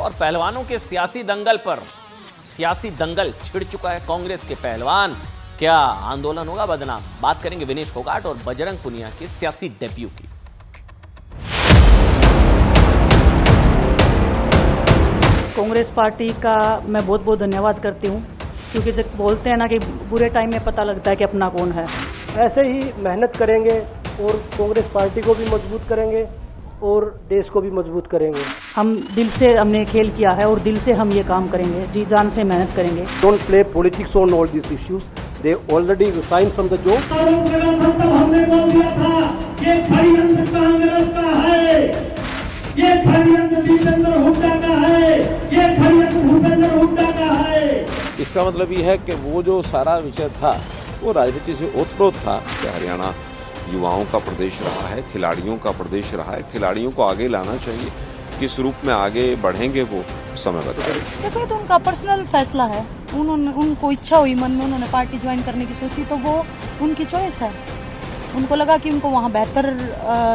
और पहलवानों के सियासी दंगल पर। सियासी दंगल छिड़ चुका है कांग्रेस के पहलवान। क्या आंदोलन होगा? बदनाम। बात करेंगे विनेश फोगाट और बजरंग पुनिया के सियासी डेब्यू की। कांग्रेस पार्टी का मैं बहुत बहुत धन्यवाद करती हूँ क्योंकि जब बोलते हैं ना कि बुरे टाइम में पता लगता है कि अपना कौन है। ऐसे ही मेहनत करेंगे और कांग्रेस पार्टी को भी मज़बूत करेंगे। और देश को भी मज़बूत करेंगे। हम दिल से हमने खेल किया है और दिल से हम ये काम करेंगे। जी जान से मेहनत करेंगे। Don't play politics on all this issues they already resign from the job आरोप लगा था तब हमने बोल दिया था ये षडयंत्र कांग्रेस का है ये षडयंत्र दीपेंद्र हुड्डा का है ये षडयंत्र भूपेंद्र हुड्डा का है इसका मतलब ये है कि वो जो सारा विषय था वो राजनीति से ओतप्रोत था हरियाणा युवाओं का प्रदेश रहा है खिलाड़ियों का प्रदेश रहा है खिलाड़ियों को आगे लाना चाहिए। किस रूप में आगे बढ़ेंगे वो समय बताएगा देखो तो उनका पर्सनल फैसला है। उन्होंने उनको इच्छा हुई मन में उन्होंने पार्टी ज्वाइन करने की सोची तो वो उनकी चॉइस है। उनको लगा कि उनको वहाँ बेहतर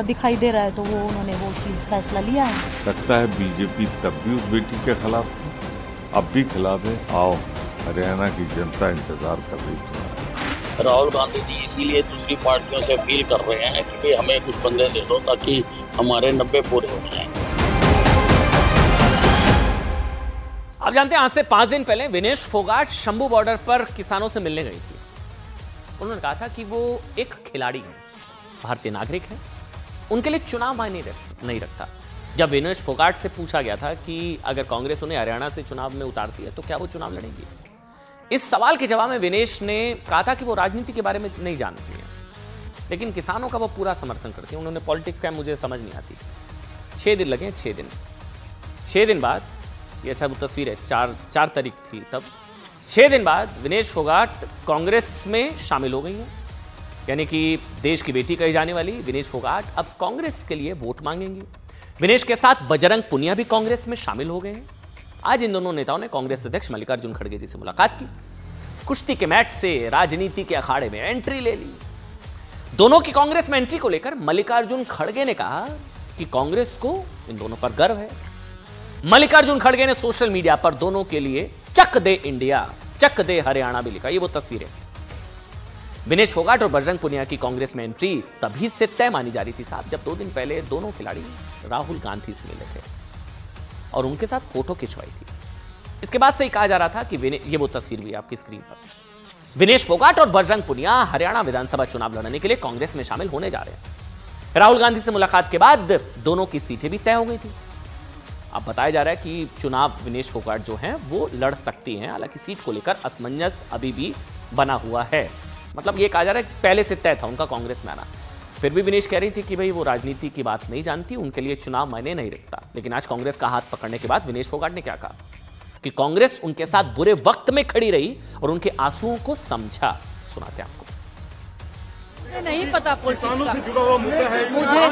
दिखाई दे रहा है तो वो उन्होंने वो चीज़ फैसला लिया है। लगता है बीजेपी तब भी उस बेटी के खिलाफ थी। अब भी खिलाफ है। आओ हरियाणा की जनता इंतज़ार कर रही थी। राहुल गांधी जी इसीलिए दूसरी पार्टियों से अपील कर रहे हैं कि भाई हमें कुछ बंदे दे दो ताकि हमारे नब्बे पूरे हो जाएँ। आप जानते हैं, आज से पाँच दिन पहले विनेश फोगाट शंभू बॉर्डर पर किसानों से मिलने गई थी। उन्होंने कहा था कि वो एक खिलाड़ी है, भारतीय नागरिक है। उनके लिए चुनाव मायने नहीं रखता। जब विनेश फोगाट से पूछा गया था कि अगर कांग्रेस उन्हें हरियाणा से चुनाव में उतारती है तो क्या वो चुनाव लड़ेंगी? इस सवाल के जवाब में विनेश ने कहा था कि वो राजनीति के बारे में नहीं जानती हैं। लेकिन किसानों का वो पूरा समर्थन करती हैं। उन्होंने पॉलिटिक्स का मुझे समझ नहीं आती। छः दिन लगे छः दिन। छः दिन बाद, ये अच्छा वो तस्वीर है, चार चार तारीख थी तब। छः दिन बाद विनेश फोगाट कांग्रेस में शामिल हो गई हैं। यानी कि देश की बेटी कही जाने वाली विनेश फोगाट अब कांग्रेस के लिए वोट मांगेंगी। विनेश के साथ बजरंग पुनिया भी कांग्रेस में शामिल हो गए हैं। आज इन दोनों नेताओं ने कांग्रेस अध्यक्ष मल्लिकार्जुन खड़गे जी से मुलाकात की। कुश्ती के मैच से राजनीति के अखाड़े में एंट्री ले ली। दोनों की कांग्रेस में एंट्री को लेकर मल्लिकार्जुन खड़गे ने कहा कि कांग्रेस को इन दोनों पर गर्व है। मल्लिकार्जुन खड़गे ने सोशल मीडिया पर दोनों के लिए चक दे इंडिया, चक दे हरियाणा भी लिखा। ये वो तस्वीर। विनेश फोगाट और बजरंग पुनिया की कांग्रेस में एंट्री तभी से तय मानी जा रही थी साहब, जब दो दिन पहले दोनों खिलाड़ी राहुल गांधी से मिले थे। और उनके साथ फ़ोटो खिंचवाई थी। इसके बाद से ही कहा जा रहा था कि ये वो तस्वीर भी आपकी स्क्रीन पर। विनेश फोगाट और बजरंग पुनिया हरियाणा विधानसभा चुनाव लड़ने के लिए कांग्रेस में शामिल होने जा रहे हैं। राहुल गांधी से मुलाकात के बाद दोनों की सीटें भी तय हो गई थी। अब बताया जा रहा है कि चुनाव विनेश फोगाट जो हैं, वो लड़ सकती हैं, हालाँकि सीट को लेकर असमंजस अभी भी बना हुआ है। मतलब ये कहा जा रहा है पहले से तय था उनका कांग्रेस में आना। फिर भी विनेश कह रही थी कि भाई वो राजनीति की बात नहीं जानती उनके लिए चुनाव मायने नहीं रखता। लेकिन आज कांग्रेस का हाथ पकड़ने के बाद विनेश फोगाट ने क्या कहा? कि कांग्रेस उनके साथ बुरे वक्त में खड़ी रही और उनके आंसुओं को समझा। सुनाते आपको। नहीं पता पॉलिटिक्स का। मुझे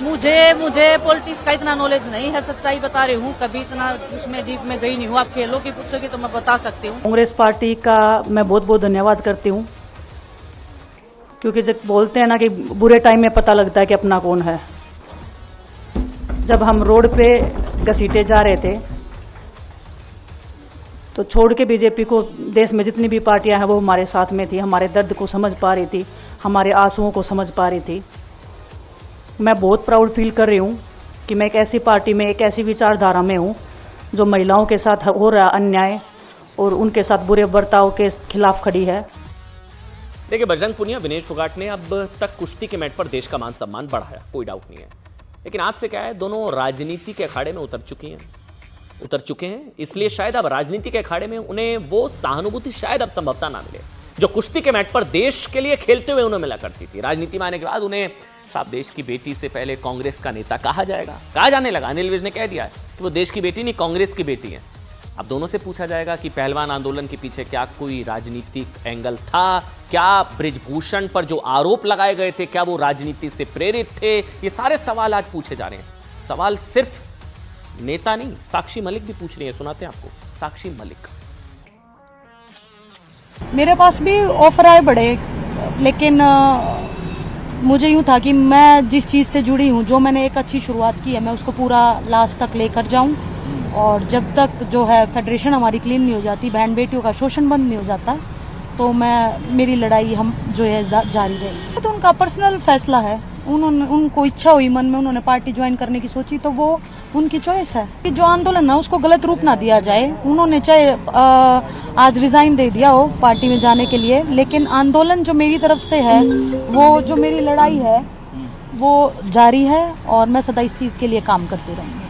मुझे मुझे पॉलिटिक्स का इतना नॉलेज नहीं है सच्चाई बता रही हूँ। कभी इतना उसमें डीप में गई नहीं हूँ। आप खेलों की पूछोगे तो मैं बता सकती हूँ। कांग्रेस पार्टी का मैं बहुत बहुत धन्यवाद करती हूँ। क्योंकि जब बोलते हैं ना कि बुरे टाइम में पता लगता है कि अपना कौन है। जब हम रोड पे घसीटे जा रहे थे तो छोड़ के बीजेपी को देश में जितनी भी पार्टियाँ हैं, वो हमारे साथ में थी, हमारे दर्द को समझ पा रही थी, हमारे आंसुओं को समझ पा रही थी। मैं बहुत प्राउड फील कर रही हूँ कि मैं एक ऐसी पार्टी में, एक ऐसी विचारधारा में हूँ, जो महिलाओं के साथ हो रहा अन्याय और उनके साथ बुरे बर्ताव के खिलाफ खड़ी है। देखिए, बजरंग पुनिया, विनेश फोगाट ने अब तक कुश्ती के मैट पर देश का मान सम्मान बढ़ाया, कोई डाउट नहीं है। लेकिन आज से क्या है, दोनों राजनीति के अखाड़े में उतर चुकी हैं। उतर चुके हैं, इसलिए शायद अब राजनीति के अखाड़े में उन्हें वो सहानुभूति शायद अब संभवता ना मिले, जो कुश्ती के मैट पर देश के लिए खेलते हुए उन्हें मिला करती थी। राजनीति में आने के बाद उन्हें साहब, देश की बेटी से पहले कांग्रेस का नेता कहा जाएगा। कहा जाने लगा। अनिल विज ने कह दिया कि वो देश की बेटी नहीं, कांग्रेस की बेटी है। अब दोनों से पूछा जाएगा कि पहलवान आंदोलन के पीछे क्या कोई राजनीतिक एंगल था? क्या ब्रिजभूषण पर जो आरोप लगाए गए थे, क्या वो राजनीति से प्रेरित थे? ये सारे सवाल आज पूछे जा रहे हैं। सवाल सिर्फ़ नेता नहीं, साक्षी मलिक भी पूछ रही है। सुनाते हैं आपको। साक्षी मलिक। मेरे पास भी ऑफ़र आए बड़े, लेकिन मुझे यूँ था कि मैं जिस चीज़ से जुड़ी हूँ, जो मैंने एक अच्छी शुरुआत की है, मैं उसको पूरा लास्ट तक लेकर जाऊँ। और जब तक जो है फेडरेशन हमारी क्लीन नहीं हो जाती, बहन बेटियों का शोषण बंद नहीं हो जाता तो मैं, मेरी लड़ाई हम जो है जारी रहेगी। तो उनका पर्सनल फैसला है। उन्होंने, उनको इच्छा हुई मन में उन्होंने पार्टी ज्वाइन करने की सोची तो वो उनकी चॉइस है। कि जो आंदोलन है, उसको गलत रूप ना दिया जाए। उन्होंने चाहे आज रिजाइन दे दिया हो पार्टी में जाने के लिए, लेकिन आंदोलन जो मेरी तरफ़ से है, वो जो मेरी लड़ाई है, वो जारी है और मैं सदा इस चीज़ के लिए काम करती रहूँगी।